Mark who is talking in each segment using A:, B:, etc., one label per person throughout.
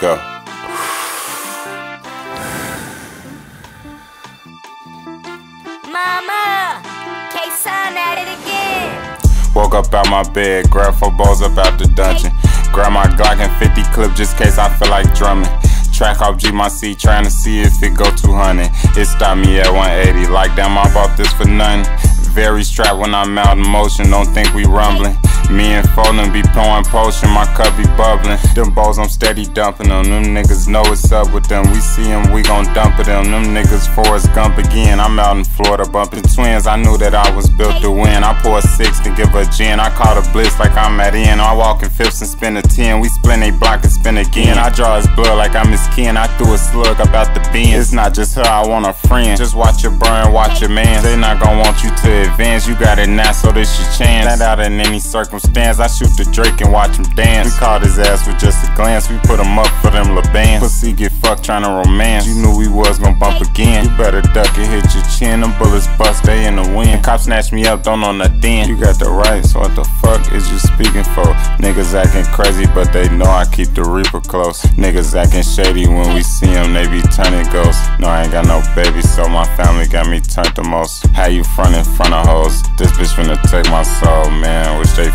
A: go.
B: Mama, K-Sun at it again.
A: Woke up out my bed, grab four balls up out the dungeon. Grab my Glock and 50 clip just case I feel like drumming. Track off G my seat, trying to see if it go 200. It stopped me at 180, like damn I bought this for nothing. Very strapped when I'm out in motion, don't think we rumbling. Me and Foden be pouring potion, my cup be bubbling. Them balls I'm steady dumping on. Them niggas know what's up with them. We see them, we gon' dump it on. Them niggas Forrest Gump again. I'm out in Florida bumping twins. I knew that I was built to win. I pour a six to give a gin. I caught a blitz like I'm at in. I walk in fifths and spin a ten. We spin a block and spin again. I draw his blood like I'm his kin. I threw a slug about the bin. It's not just her, I want a friend. Just watch your burn, watch your man. They not gon' want you to advance. You got it now, so this your chance. Not out in any circumstance. I shoot the Drake and watch him dance. We caught his ass with just a glance. We put him up for them LeBans. Pussy get fucked trying to romance. You knew we was gon' bump again. You better duck and hit your chin. Them bullets bust, they in the wind. Cops snatch me up, don't know nothing. You got the right, so what the fuck is you speaking for? Niggas acting crazy, but they know I keep the reaper close. Niggas acting shady when we see them, they be turning ghosts. No, I ain't got no baby, so my family got me turned the most. How you front in front of hoes? This bitch finna take my soul, man. Wish they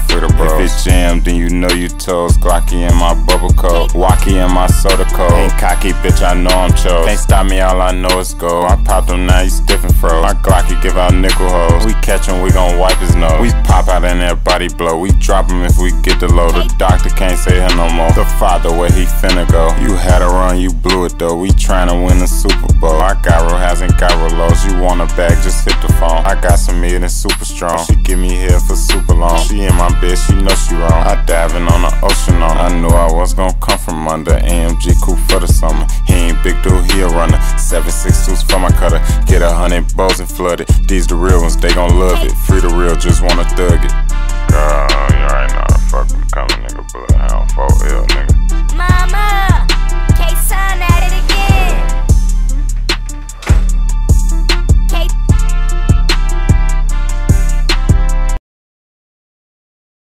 A: jammed, then you know you toast. Glocky in my bubble coat, Wacky in my soda coat. Ain't cocky, bitch, I know I'm chose. Can't stop me, all I know is go. I pop them he's different fro. My Glocky give out nickel hoes. We catch him, we gon' wipe his nose. We pop out in that body blow. We drop him if we get the load. The doctor can't say him no more. The father, where he finna go. You had a run, you blew it though. We tryna win the Super Bowl. My gyro lows. You want a bag, just hit the phone. I got some meat and super strong. She give me here for super long. She in my bed, she know she wrong. I diving on the ocean on. I knew I was gonna come from under. AMG coupe for the summer. He ain't big dude, he a runner. Seven six twos for my cutter. Get a hundred bows and flood it. These the real ones, they gon' love it. Free the real, just wanna thug it. Girl, you already know fuck I'm coming, nigga, but